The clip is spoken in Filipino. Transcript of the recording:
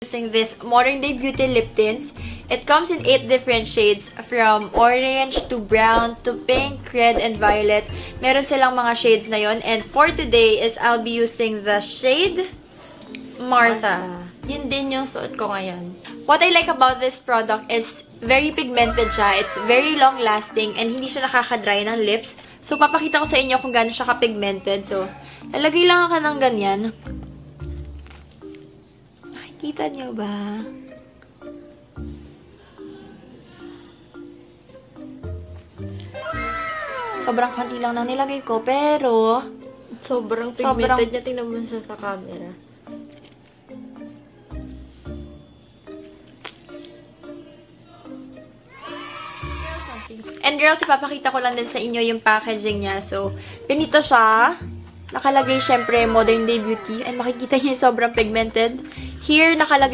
using this Modern Day Beauty lip tints. It comes in 8 different shades from orange to brown to pink, red, and violet. Meron silang mga shades na yon And for today is I'll be using the shade Martha. Yun din yung suot ko ngayon. What I like about this product is very pigmented siya. It's very long-lasting and hindi siya nakaka-dry ng lips. So, papakita ko sa inyo kung gaano siya ka-pigmented. So, lalagay lang ako ng ganyan. Nakikita niyo ba? Sobrang konti lang nang nilagay ko, pero Sobrang Sobrang- pigmented niya. Tingnan mo siya sa camera. And girls, ipapakita ko lang din sa inyo yung packaging niya. So, pinito siya. Nakalagay syempre Modern Day Beauty. And makikita niyo sobrang pigmented. Here, nakalagay